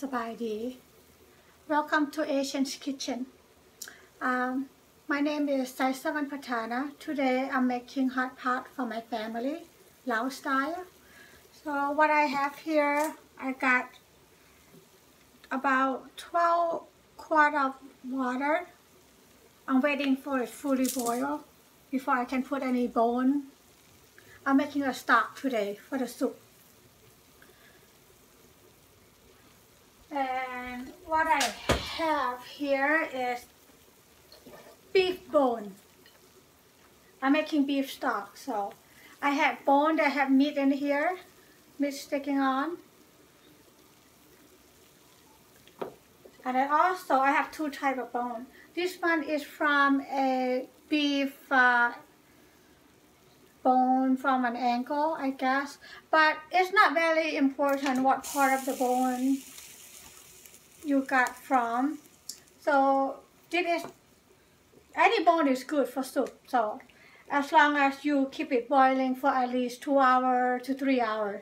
สบายดี Welcome to Asian's Kitchen um, My name is Saisavan Patana Today I'm making hot pot for my family Lao style So what I have here I got about 12 quart of water I'm waiting for it fully boil before I can put any bone I'm making a stock today for the soup What I have here is beef bone. I'm making beef stock, so I have bone, I have meat in here, meat sticking on. And then also I have two type of bone. This one is from a beef uh, bone from an ankle, I guess. But it's not very important what part of the bone you got from. So this is any bone is good for soup. So as long as you keep it boiling for at least two hours to three hours,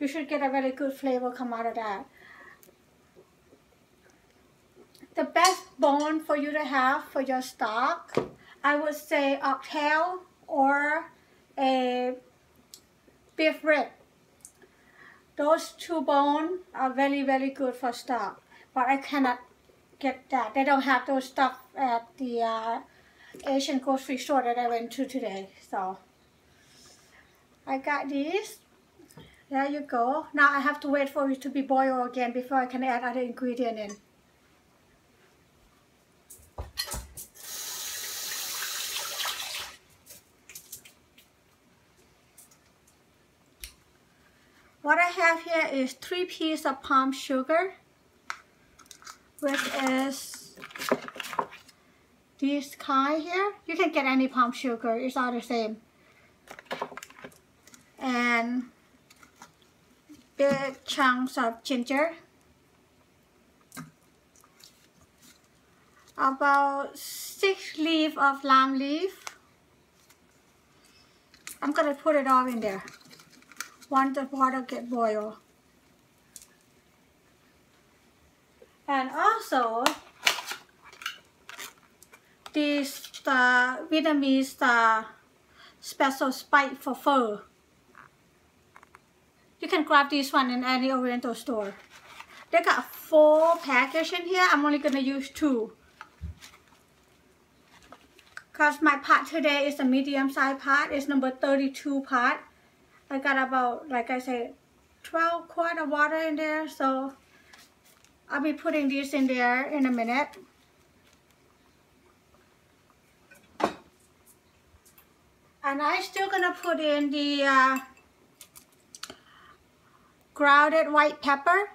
you should get a very good flavor come out of that. The best bone for you to have for your stock, I would say oxtail or a beef rib those two bones are very, very good for stock, but I cannot get that. They don't have those stuff at the uh, Asian grocery store that I went to today. So I got these. There you go. Now I have to wait for it to be boiled again before I can add other ingredient in. What I have here is three pieces of palm sugar, which is this kind here. You can get any palm sugar, it's all the same. And big chunks of ginger. About six leaves of lime leaf. I'm gonna put it all in there once the water get boiled. And also, this uh, Vietnamese uh, special spice for pho. You can grab this one in any oriental store. They got four packages in here. I'm only gonna use two. Cause my pot today is a medium size pot. It's number 32 pot. I got about, like I said, 12 quart of water in there. So I'll be putting this in there in a minute. And I'm still gonna put in the uh, grounded white pepper.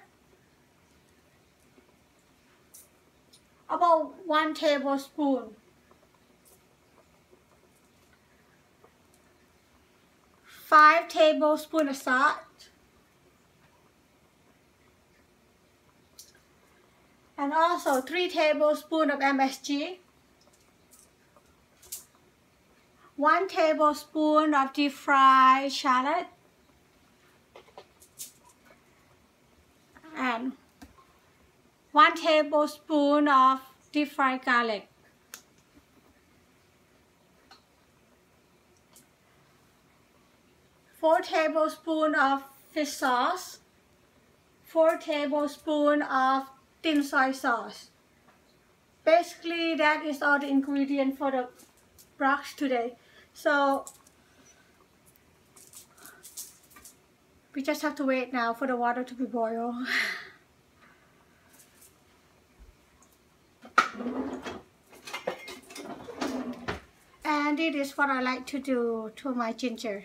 About one tablespoon. Five tablespoons of salt, and also three tablespoons of MSG, one tablespoon of deep fried shallot, and one tablespoon of deep fried garlic. 4 tablespoons of fish sauce, 4 tablespoons of thin soy sauce. Basically, that is all the ingredient for the broth today. So, we just have to wait now for the water to be boiled. and it is what I like to do to my ginger.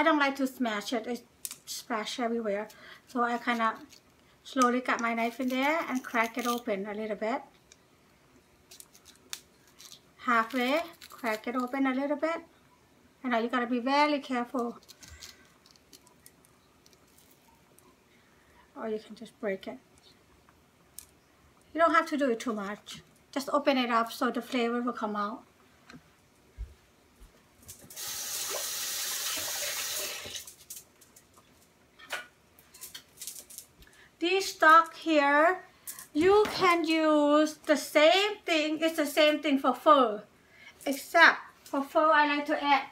I don't like to smash it. It splash everywhere. So I kind of slowly got my knife in there and crack it open a little bit. Halfway, crack it open a little bit. And now you gotta be very careful. Or you can just break it. You don't have to do it too much. Just open it up so the flavor will come out. This stock here, you can use the same thing. It's the same thing for pho, except for pho, I like to add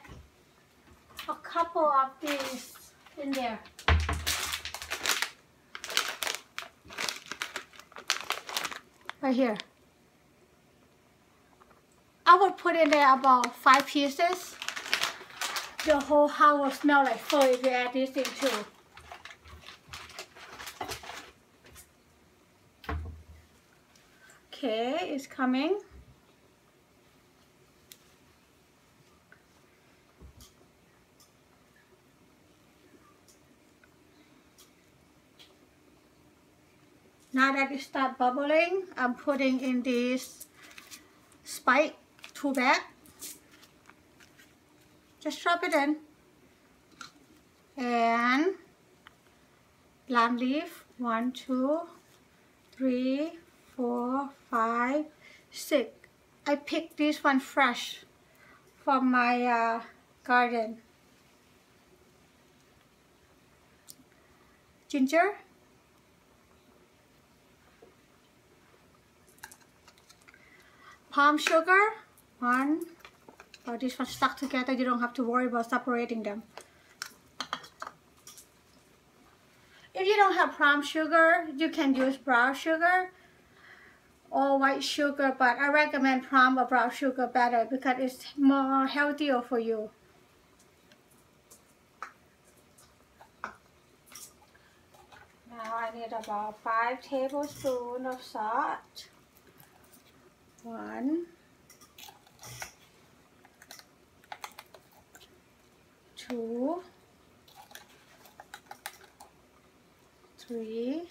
a couple of these in there. Right here. I would put in there about five pieces. The whole house will smell like pho if you add this in too. Okay, is coming. Now that it start bubbling, I'm putting in this spike two bag. Just drop it in. And lime leaf, one, two, three, four, five, six. I picked this one fresh from my uh, garden. Ginger. palm sugar one oh, this one stuck together you don't have to worry about separating them if you don't have palm sugar you can use brown sugar or white sugar but I recommend palm or brown sugar better because it's more healthier for you. Now I need about 5 tablespoons of salt. One, two, three,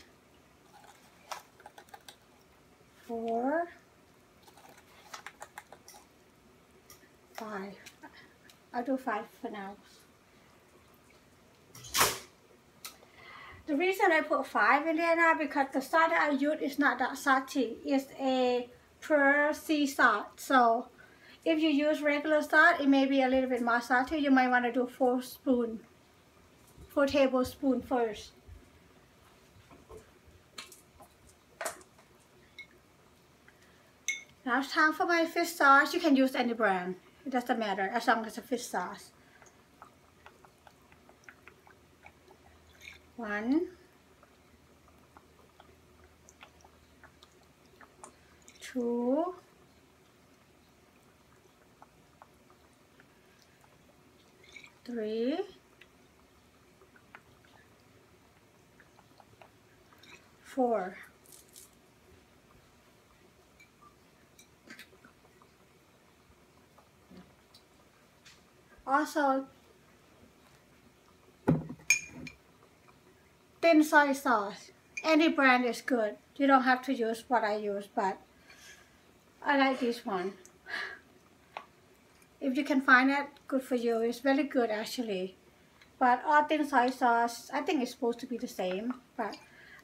four, five. I'll do five for now. The reason I put five in there now because the salt that I use is not that salty. It's a per sea salt. So if you use regular salt, it may be a little bit more salty. You might want to do four spoon, four tablespoon first. Now it's time for my fish sauce. You can use any brand. It doesn't matter as long as it's a fish sauce. One, two, three, four. Also, thin soy sauce. Any brand is good. You don't have to use what I use, but I like this one. If you can find it, good for you. It's very good actually. But all things soy sauce, I think it's supposed to be the same. But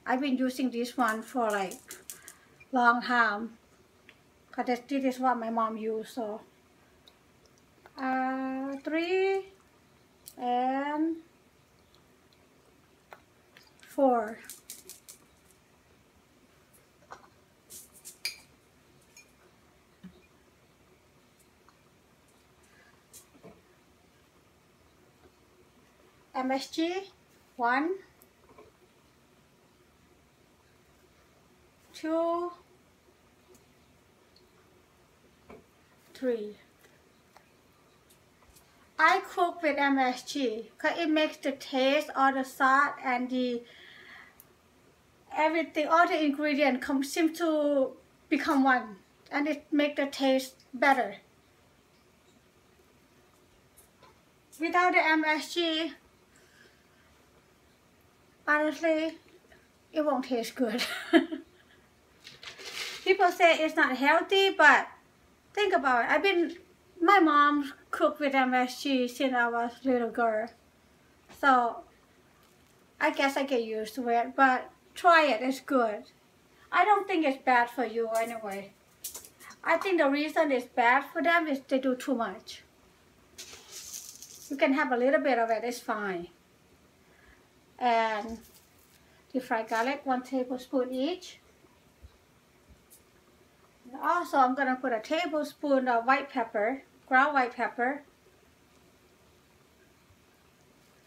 I've been using this one for like long time. Cause this is what my mom used. So three and four. MSG, one, two, three. I cook with MSG because it makes the taste, all the salt and the everything, all the ingredients come seem to become one and it make the taste better. Without the MSG, honestly, it won't taste good. People say it's not healthy, but think about it. I've been, my mom cooked with MSG since I was a little girl. So, I guess I get used to it, but try it, it's good. I don't think it's bad for you anyway. I think the reason it's bad for them is they do too much. You can have a little bit of it, it's fine and deep fried garlic, one tablespoon each. Also, I'm gonna put a tablespoon of white pepper, ground white pepper.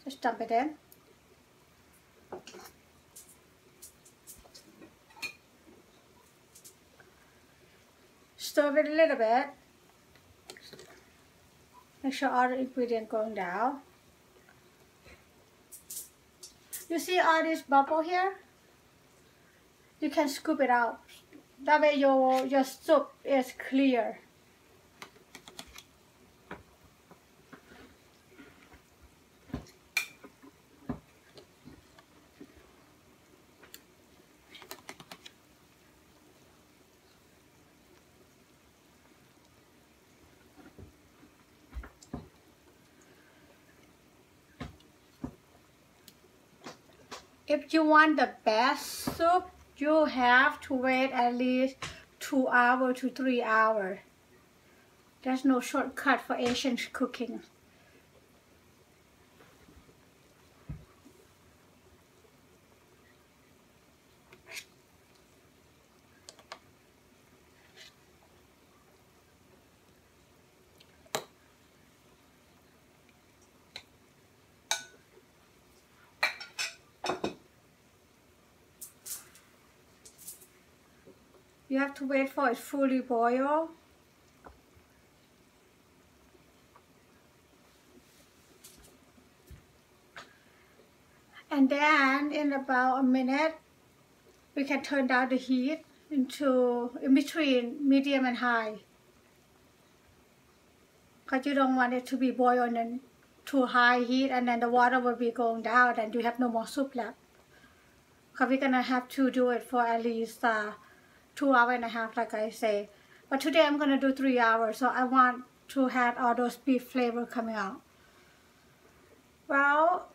Just dump it in. Stir it a little bit. Make sure all the ingredients going down. You see all this bubble here? You can scoop it out. That way your, your soup is clear. if you want the best soup, you have to wait at least two hours to three hours. There's no shortcut for Asian cooking. You have to wait for it fully boil. And then in about a minute, we can turn down the heat into in between medium and high. Because you don't want it to be boiled in too high heat and then the water will be going down and you have no more soup left. Because we're gonna have to do it for at least uh, two hour and a half like I say. But today I'm to do three hours, so I want to have all those beef flavor coming out. Well,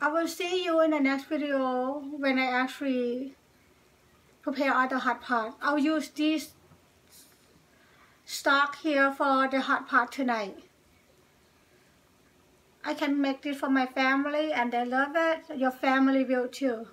I will see you in the next video when I actually prepare all the hot pot. I'll use this stock here for the hot pot tonight. I can make this for my family and they love it. Your family will too.